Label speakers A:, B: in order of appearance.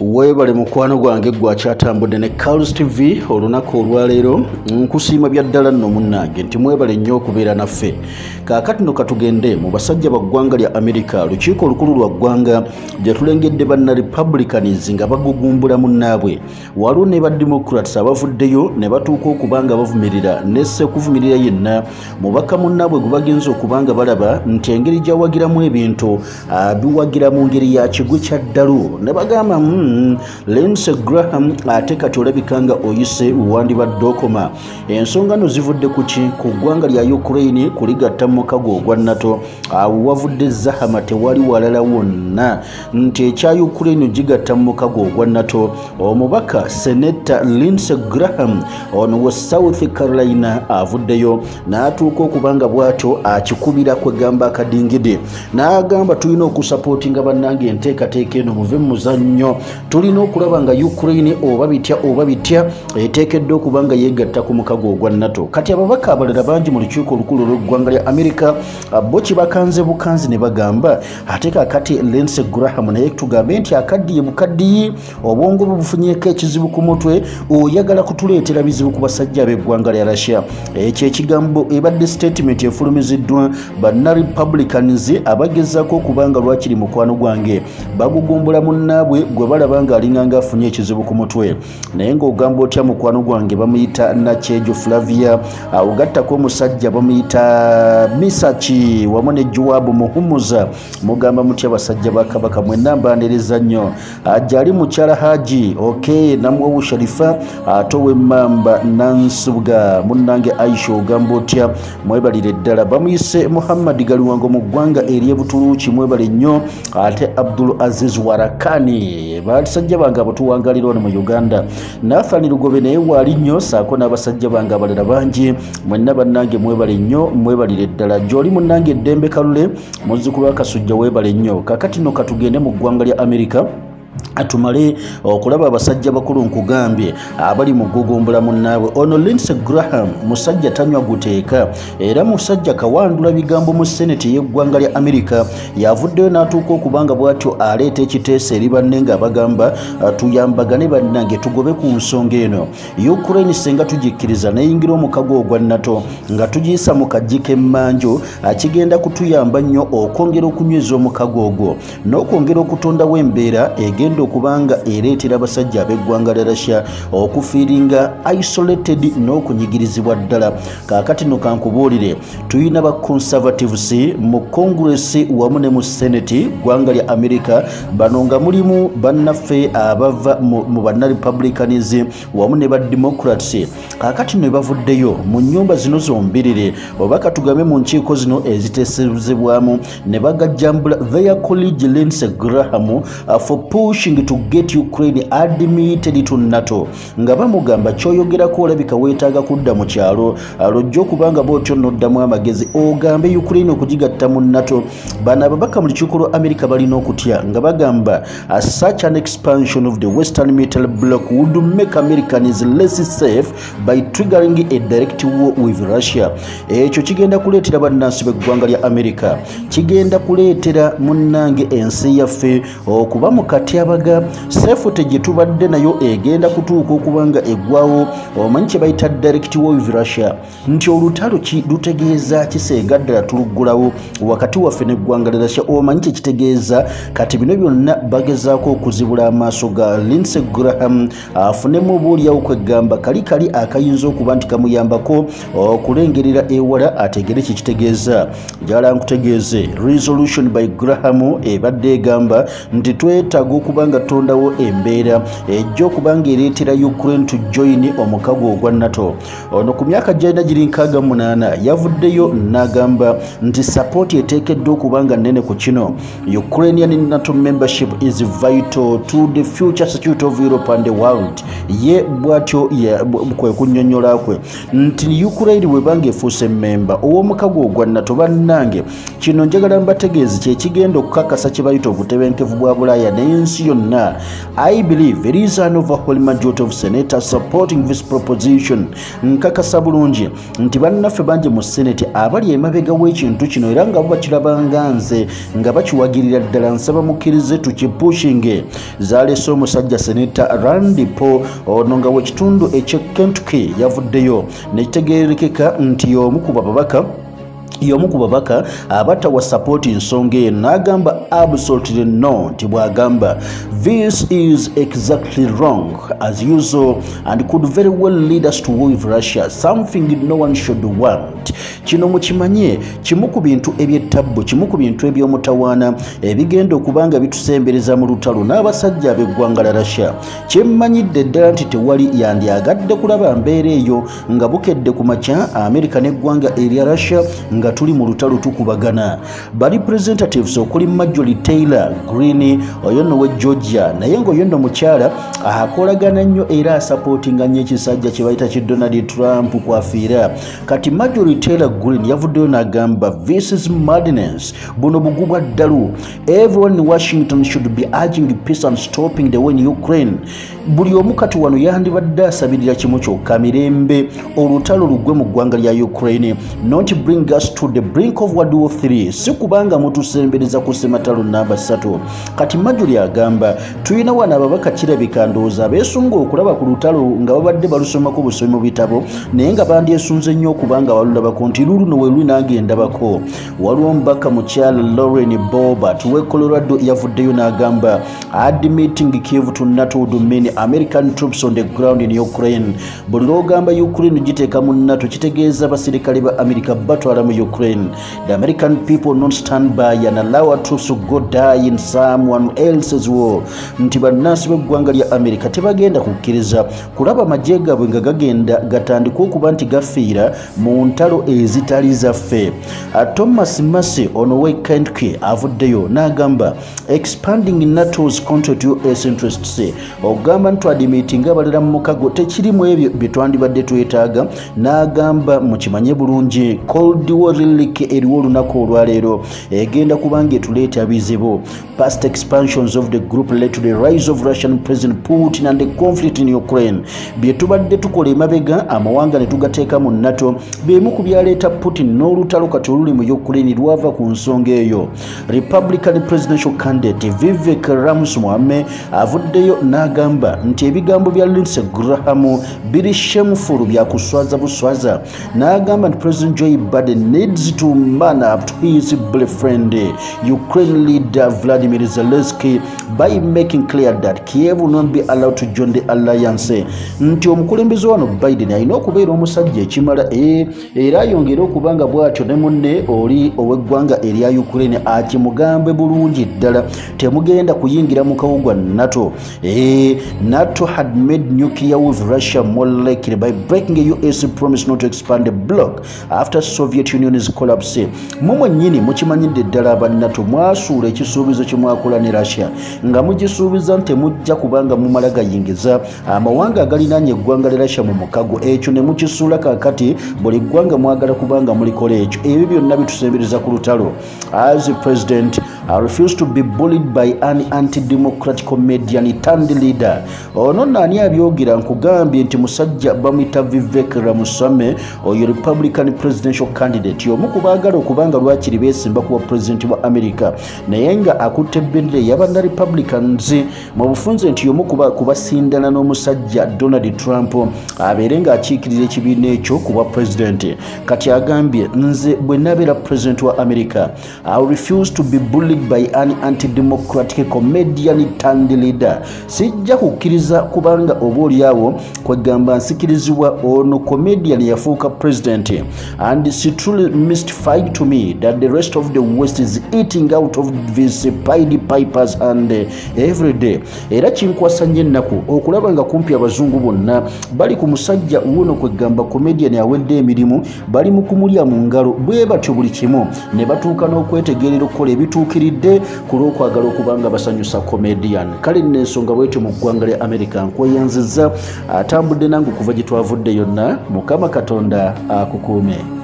A: weebale mukwano gwange gwakyatambudde ne carls tv olunaku olwaleero nkusiima bya ddala nno munnange nti mwebale nnyo okubeera naffe. Kaakati no katugende mu basajja ba ggwanga lya amerika lukiiko olukulu lwa ggwanga gye tulengedde banna republicans nga bagugumbula munnaabwe. Waliwo ne ba democrats abavuddeyo ne batuuka okuba nga bavumirira nesse okuvumirira yenna. Mubaka munnaabwe gwe bagenza okuba nga balaba nti engeri gyawagiramu ebintu biwagira mu ngeri ya kigwe kya ddalu. Ne bagamba mm, lense graham ate kati olabika nga oyise wandibadde okoma ensonga no zivudde ku ki? Ku ggwanga lya ukraine kuligatta mu mukago ogwa nato. Awo wavudde zahama tewali walala wonna. Nti ekya ukraine gigatta mu mukago ogwa nato. Omubaka seneta linse graham ono wa south carolina avuddeyo n'atuuka okuba nga bw'atyo akikubira kwegamba akadingide. N'agamba tulina okusapootinga bannange enteekateeka eno muve mu muzannyo tulina okulaba nga ukraine oba bitya oba bitya eteekeddwa okuba nga yeegatta ku mukago ogwa nato. Kati ababaka abalala bangi mu lukiiko olukulu olw'eggwanga lya amerika bo kibakanze bukanzi ne bagamba ate kakati lense graham naye tugambe nti akaddiye bukaddiyi obwongo bwe bufunyeeko ekizibu ku mutwe oyagala kutuleetera bizibu ku basajja b'eggwanga lya russia. Ekyo ekigambo ebadde statement efulumiziddwa banna republicans abagezaako okuba nga lwakiri mukwano gwange. Bagugumbula munnaabwe gwe balaba nga alinganga afunye ekizibu ku mutwe. Naye ng'ogamba otya mukwano gwange bamuyita nakyejo flavia ogattako omusajja bamuyita misaki wamu ne juwabu muhumuza. Mugamba mutya basajja ba kabaka mwenna mbandereza nnyo. Ajali mukyala haji ok namwowu sharifa ate owemmamba nansubwa munnange aisha ogamba otya? Mwebalire ddala. Bamuyise muhammadi galiwango mu ggwanga eryebutuluuki mwebale nnyo ate abdul aziz warakani basajja bange abatuwangalira ono mu uganda. Nathani lugobe naye waali nnyo saako n'abasajja bange abalala bangi. Mwenna bannange mwebale nnyo mwebalire ddala. Gyoli munnange eddembe kalule muzzukulu wa kasujja weebale nnyo. Kakati no katugende mu ggwanga lya amerika atumale okulaba abasajja bakulu nkugambye abali mu gugumbula munnaabwe. Ono linse graham musajja tanywa guteeka era musajja kawandula bigambo mu seneti y'eggwanga lya amerika yavuddeyo n'atuuka okubanga bw'atyo aleeta ekiteeso eri banne nga bagamba tuyambagane bannange tugobe ku nsonga eno. Ukraine senga tugikkiriza neyingira omukago ogwa nato nga tugiyisa mu kajji k'emmanju kigenda kutuyamba nnyo okwongera okunyweza omukago ogwo n'okwongera okutondawo embeera egenda okubanga ereetera abasajja ab'eggwanga lya russia okufiiringa isolated n'okunyigirizibwa ddala. Kaakati no kankubuulire tulina ba conservatives mu congress wamu ne mu senate ggwanga lya america bano nga mulimu bannaffe abava mu banna republicans wamu ne ba democrats. Kaakati no bavuddeyo mu nyumba zino zombirire oba katugambe mu nkiiko zino eziteesezebwamu ne bagajjambula their college lense graham for pushing to get ukraine admitted to nato nga bamugamba kyoyogerako olabika weetaaga kudda mu kyalo. Lojja okubanga bootyo noddamu amagezi ogambe ukraine okugigatta mu nato. Bano ababaka mu lukiiko lwa amerika balina okutya nga bagamba such an expansion of the western metal block would make americans less safe by triggering a direct war with russia. Ekyo kigenda kuleetera bannansi b'eggwanga lya amerika kigenda kuleetera munnange ensi yaffe okuba mu katyabaga sefute gye tubadde nayo egenda kutuuka okuba nga eggwawo omanyi kye bayita direct war with russia nti olutalo lutegeeza kisenga ddala tuluggulawo? Wakati waffe neggwanga lya russia omanyi kye kitegeeza? Kati bino byonna bagezaako okuzibula amaaso ga linse graham afunemu obaolyawo kwegamba kali kali akayinza okuba nti kamuyambako okulengerera ewala ategere kikitegeeza jala nkutegeeze resolution by graham ebadde egamba nti twetaaga okuba nga tutondawo embeera ejja okuba nga ereetera ukraine to join omukago ogwa nato. Ono ku myaka gyalina giri nkaaga munaana yavuddeyo n'agamba nti sapooti eteekeddwa okuba nga nnene ku kino. Ukrainian nato membership is vital to the future security of europe and the world. Ye bw'atyo kwe kunnyonnyola kwe. Nti ukraine bwebanga efuuse memba ow'omukago ogwa nato bannange kino njagala mbategeezi kyekigenda okukakasa kye bayita obutebenkevu bwa bulaaya n'ensi ensi yonna i believe there is an overwhelming majority of senators supporting this proposition. Nkakasa bulungi nti bannaffe bangi mu senate abali emabega w'ekintu kino era nga bo bakirabanga nze nga bakiwagirira ddala nsaba mukkirize tukipushinge zaleese omusajja seneta randi po ono nga wekitundu ekyekentucky yavuddeyo nekitegerekeka nti y'omu ku bababaka y'omu ku babaka abatawa sapooti ensonga eyo n'agamba absolutely no nti bw'agamba this is exactly wrong. As usual and could very well lead us to war with russia. Something no one should want. Kino mukimanye kimu ku bintu ebyettabbu kimu ku bintu eby'omutawaana ebigenda okuba nga bitusembereza mu lutalo n'abasajja ab'eggwanga la russia. Kyemmanyidde ddala nti tewali yandyagadde kulaba mbeera eyo nga bukedde ku makya amerika n'eggwanga erya russia nga tuli mu lutalo tukubagana. Ba representatives okuli majoli taylor green oyo nno we georgia naye ngaoyo nno mukyala akolagana nnyo era asapootinga nnyo ekisajja kye bayita ki donald trump kwafiira kati majoli taylor green yavuddeyo n'agamba this is madness. Buno bugu bwa ddalu everyone in washington should be urging peace and stopping the war in ukraine. Buli omu kati wano yandibadde asabirira kimu kyokka mirembe. Olutalo lugwe mu ggwanga lya ukraine. Not bring us to the brink of world war 3 si kubanga mutusembereza ku sematalo namba 3 kati majuli agamba tulina wano ababaka kirabika ndowooza abeesunga okulaba ku lutalo nga babadde balusomako busomi mu bitabo naye nga bandyesunze nnyo okubanga walulabako nti luluno we luli nagendabako waliwo mubaka mukyala lauren bobert we colorado yavuddeyo n'agamba admitting kiev to nato mean american troops on the ground in ukraine. Buli lwogamba ukraine giteeka mu nato kitegeeza abasirikale ba amerika batwala mu ukraine. The american people not stand by and allow our troops to go die in someone else's war. Nti bannansi b'eggwanga lya amerika tebagenda kukkiriza kulaba amagye gaabwe nga gagenda gatandika okuba nti gafiira mu ntalo ezitali zaffe. Thomas masi ono we kentucky avuddeyo n'agamba expanding nato's country to us interests. Ogamba nti adimitinga abalala mu mukago tekirimu ebyo bye twandibadde twetaaga n'agamba mukimanye bulungi. Cold war relic eriwo olunaku olwaleero egenda kubanga etuleeta bizibu past expansions of the group led to the rise of russian president putin and the conflict in ukraine. Bye tubadde tukola emabega amawanga ne tugateeka mu nato byemu ku byaleeta putin n'olutalo kati oluli mu ukraine lwava ku nsonga eyo. Republican presidential candidate vivek ramuswamy avuddeyo n'agamba nti ebigambo bya lindsey graham biri shameful byakuswaza buswaza. N'agamba nti president joe biden needs to man up to his boyfriend ukraine leader vladimir zelensky by making clear that kiev will not be allowed to join the alliance. Nti omukulembeze wano biden alina okubeera omusajja ekimala era ayongere okuba nga bw'atyo ne munne oli ow'eggwanga erya ukraine akimugambe bulungi ddala. Temugenda kuyingira mu kawugwa nato. Nato had made nuclear with russia more likely by breaking a us promise not to expand the bloc after soviet union's collapse. Mumwe nnyini mukimanyidde ddala aba nato mwasuula ekisuubizo kye mwakola ne russia nga mugisuubiza nti temujja kubanga mumala gayingiza amawanga agalinaanye eggwanga lya russia mu mukago ekyo ne mukisuula kaakati buli ggwanga mwagala kubanga mulikola ekyo ebyo byonna bitusembereza ku lutalo. As president I refuse to be bullied by an anti-democratic comedian turned leader. Ono naani abyogera nkugambye nti musajja bamwita vivek ramuswamy oyo republican presidential candidate omu ku baagala okubanga lwakiri beesimba kuba pulezidenti wa america. Naye nga akutte ebendera ey'abana republicans mu bufunze nti omu kubasindana n'omusajja donald trump abeere ng'akiikirira ekibiina ekyo kuba pulezidenti kati agambye nze bwe nabeera pulezidenti wa america. I refuse to be bullied by an anti-democratic comedian turned leader. Sijja kukkiriza kubanga oba oliawo kwegamba nsikirizibwa ono comedian yafuuka president. And it's truly mystified to me that the rest of the west is eating out of these pied pipers and every day. Era kinkwasa nnyo ennaku okulaba nga kumpi abazungu bonna bali ku musajja wuno kwegamba comedian awedde emirimu bali mu kumulya mu ngalo bwe batyo buli kimu. Ne batuuka n'okwetegerera okukola ebituukiridde ku lw'okwagala okuba nga basanyusa comedian. Kale nno ensonga bwetyo mu ggwanga lya america nkweyanziza atambudde nange okuva gye twavudde yonna mukama katonda akukuume